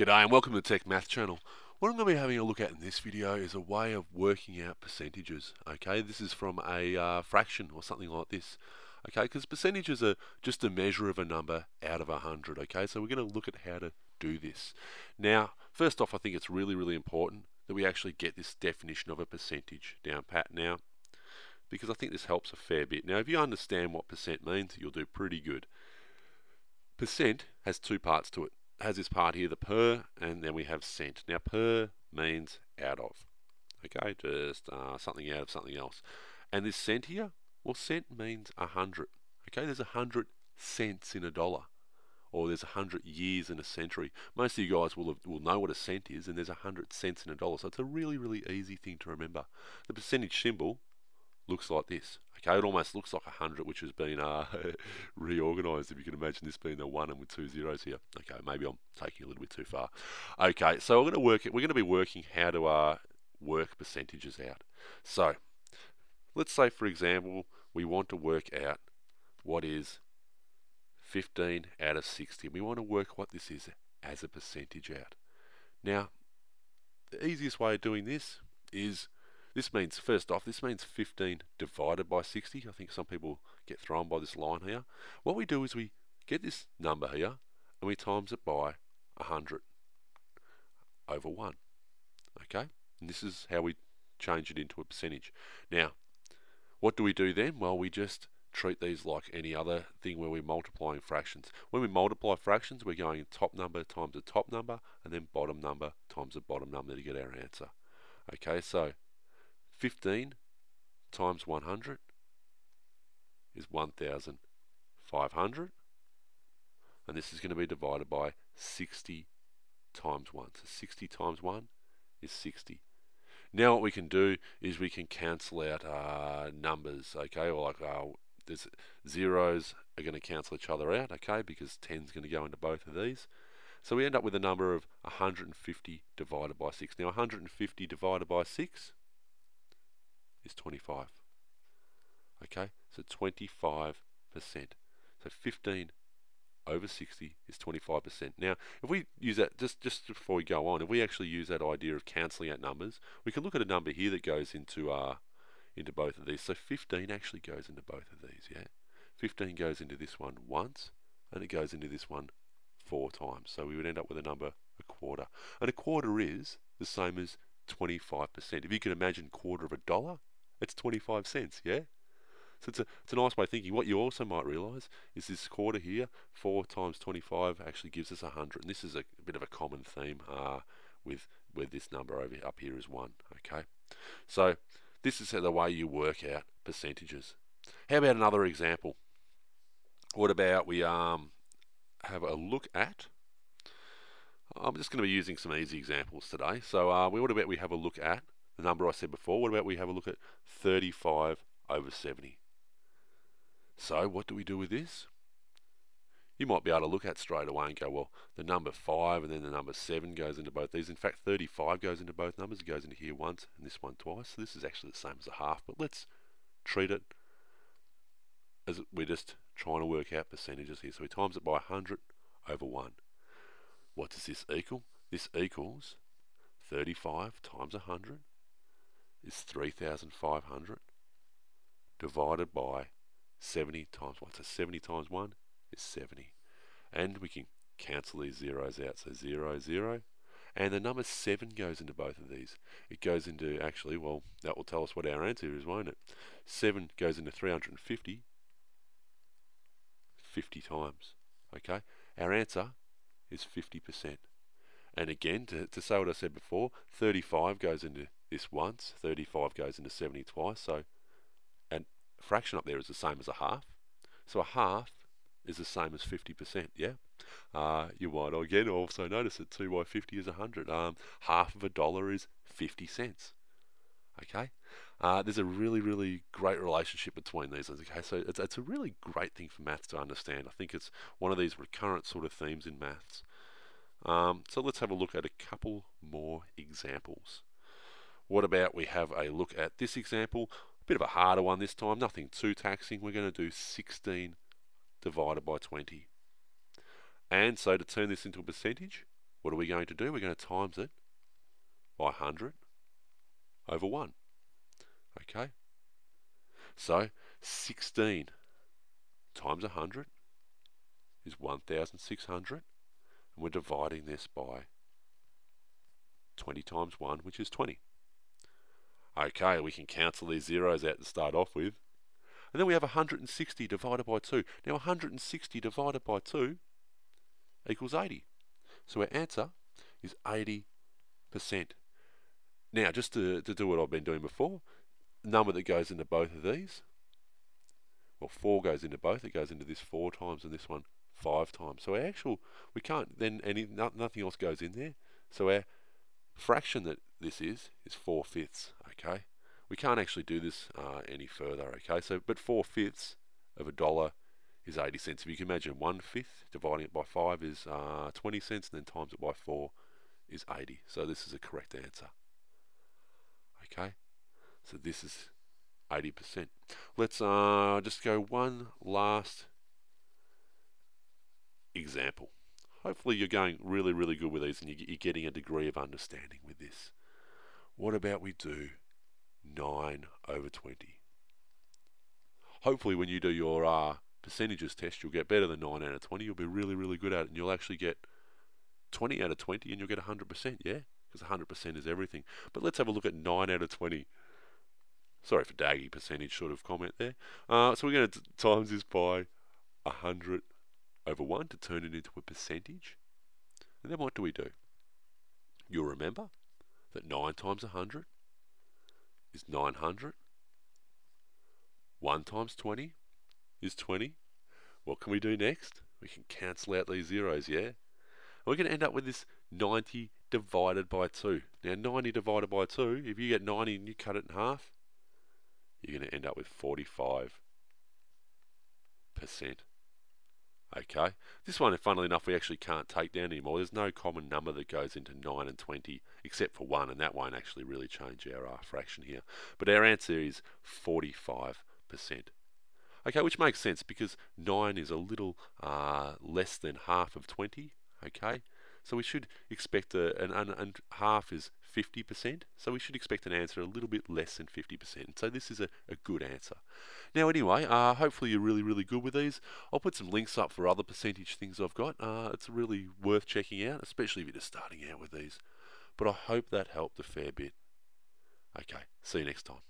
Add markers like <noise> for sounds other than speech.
G'day and welcome to the tecmath channel. What I'm going to be having a look at in this video is a way of working out percentages. Okay, this is from a uh, fraction or something like this. Okay, because percentages are just a measure of a number out of a hundred. Okay, so we're going to look at how to do this. Now, first off, I think it's really, really important that we actually get this definition of a percentage down pat now, because I think this helps a fair bit. Now, if you understand what percent means, you'll do pretty good. Percent has two parts to it has this part here, the per, and then we have cent. Now per means out of. Okay, just uh, something out of something else. And this cent here, well cent means a hundred. Okay, there's a hundred cents in a dollar. Or there's a hundred years in a century. Most of you guys will have, will know what a cent is, and there's a hundred cents in a dollar. So it's a really, really easy thing to remember. The percentage symbol looks like this. Okay, it almost looks like a hundred, which has been uh, <laughs> reorganised. If you can imagine this being the one and with two zeros here. Okay, maybe I'm taking a little bit too far. Okay, so we're going to work. It. We're going to be working how to uh, work percentages out. So, let's say, for example, we want to work out what is 15 out of 60. We want to work what this is as a percentage out. Now, the easiest way of doing this is this means, first off, this means 15 divided by 60. I think some people get thrown by this line here. What we do is we get this number here and we times it by 100 over 1. Okay? And this is how we change it into a percentage. Now, what do we do then? Well, we just treat these like any other thing where we're multiplying fractions. When we multiply fractions, we're going top number times the top number and then bottom number times the bottom number to get our answer. Okay, so 15 times 100 is 1,500 and this is going to be divided by 60 times 1. So 60 times 1 is 60. Now what we can do is we can cancel out uh, numbers, okay, or like uh, zeros are going to cancel each other out, okay, because 10 is going to go into both of these. So we end up with a number of 150 divided by 6. Now 150 divided by 6 is 25. Okay, so 25%. So 15 over 60 is 25%. Now, if we use that, just, just before we go on, if we actually use that idea of cancelling out numbers, we can look at a number here that goes into, uh, into both of these. So 15 actually goes into both of these, yeah? 15 goes into this one once, and it goes into this one four times. So we would end up with a number a quarter. And a quarter is the same as 25%. If you can imagine quarter of a dollar, it's 25 cents, yeah? So it's a, it's a nice way of thinking. What you also might realise is this quarter here, 4 times 25 actually gives us 100. And this is a, a bit of a common theme uh, with where this number over up here is 1, okay? So this is the way you work out percentages. How about another example? What about we um, have a look at I'm just going to be using some easy examples today. So uh, we what about we have a look at the number I said before. What about we have a look at 35 over 70? So what do we do with this? You might be able to look at straight away and go, well, the number 5 and then the number 7 goes into both these. In fact, 35 goes into both numbers. It goes into here once and this one twice. So this is actually the same as a half, but let's treat it as we're just trying to work out percentages here. So we times it by 100 over 1. What does this equal? This equals 35 times 100 is 3,500 divided by 70 times 1. So 70 times 1 is 70. And we can cancel these zeros out. So 0, 0. And the number 7 goes into both of these. It goes into, actually, well, that will tell us what our answer is, won't it? 7 goes into 350 50 times. Okay? Our answer is 50%. And again, to, to say what I said before, 35 goes into this once, 35 goes into 70 twice, so a fraction up there is the same as a half. So a half is the same as 50%, yeah? Uh, you might again also notice that 2 by 50 is 100. Um, half of a dollar is 50 cents. Okay? Uh, there's a really, really great relationship between these. Okay, so it's, it's a really great thing for maths to understand. I think it's one of these recurrent sort of themes in maths. Um, so let's have a look at a couple more examples. What about we have a look at this example, a bit of a harder one this time, nothing too taxing. We're going to do 16 divided by 20. And so to turn this into a percentage, what are we going to do? We're going to times it by 100 over 1. Okay? So 16 times 100 is 1,600. And we're dividing this by 20 times 1, which is 20. Okay, we can cancel these zeros out to start off with. And then we have 160 divided by 2. Now 160 divided by 2 equals 80. So our answer is 80%. Now, just to, to do what I've been doing before, number that goes into both of these, well, 4 goes into both. It goes into this 4 times and this one 5 times. So our actual, we can't, then any no, nothing else goes in there. So our fraction that this is, is 4 fifths, okay? We can't actually do this uh, any further, okay? So, but 4 fifths of a dollar is 80 cents. If you can imagine one fifth, dividing it by 5 is uh, 20 cents, and then times it by 4 is 80. So this is a correct answer. Okay? So this is 80%. Let's uh, just go one last example. Hopefully you're going really, really good with these and you're getting a degree of understanding with this. What about we do 9 over 20? Hopefully when you do your uh, percentages test, you'll get better than 9 out of 20. You'll be really, really good at it and you'll actually get 20 out of 20 and you'll get 100%, yeah? Because 100% is everything. But let's have a look at 9 out of 20. Sorry for daggy percentage sort of comment there. Uh, so we're going to times this by 100 over 1 to turn it into a percentage. And then what do we do? You'll remember that 9 times 100 is 900. 1 times 20 is 20. What can we do next? We can cancel out these zeros, yeah? And we're going to end up with this 90 divided by 2. Now 90 divided by 2, if you get 90 and you cut it in half, you're going to end up with 45%. Okay, this one, funnily enough, we actually can't take down anymore. There's no common number that goes into 9 and 20 except for 1, and that won't actually really change our uh, fraction here. But our answer is 45%. Okay, which makes sense because 9 is a little uh, less than half of 20. Okay, so we should expect a, an, an, and half is 50%, so we should expect an answer a little bit less than 50%. So this is a, a good answer. Now anyway, uh, hopefully you're really, really good with these. I'll put some links up for other percentage things I've got. Uh, it's really worth checking out, especially if you're just starting out with these. But I hope that helped a fair bit. Okay, see you next time.